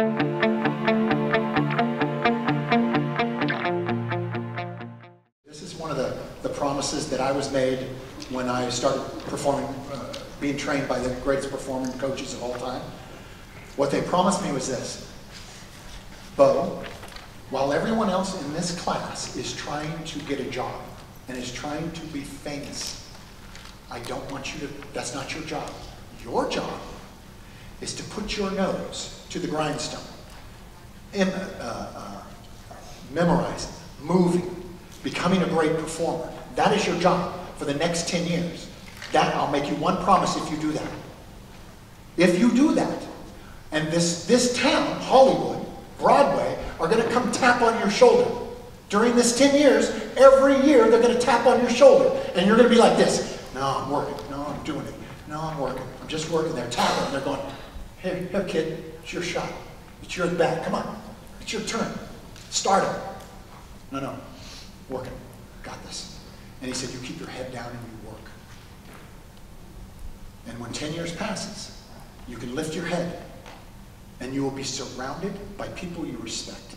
This is one of the, the promises that I was made when I started performing, uh, being trained by the greatest performing coaches of all time. What they promised me was this Bo, while everyone else in this class is trying to get a job and is trying to be famous, I don't want you to, that's not your job. Your job is to put your nose to the grindstone, Im- uh, uh, memorizing, moving, becoming a great performer. That is your job for the next 10 years. That, I'll make you one promise if you do that. If you do that, and this, this town, Hollywood, Broadway, are going to come tap on your shoulder. During this 10 years, every year they're going to tap on your shoulder. And you're going to be like this. No, I'm working. No, I'm doing it. No, I'm working. I'm just working. They're tapping. They're going, here, here, kid. It's your shot. It's your bat. Come on. It's your turn. Start it. No, no. Working. Got this. And he said, you keep your head down and you work. And when 10 years passes, you can lift your head and you will be surrounded by people you respect.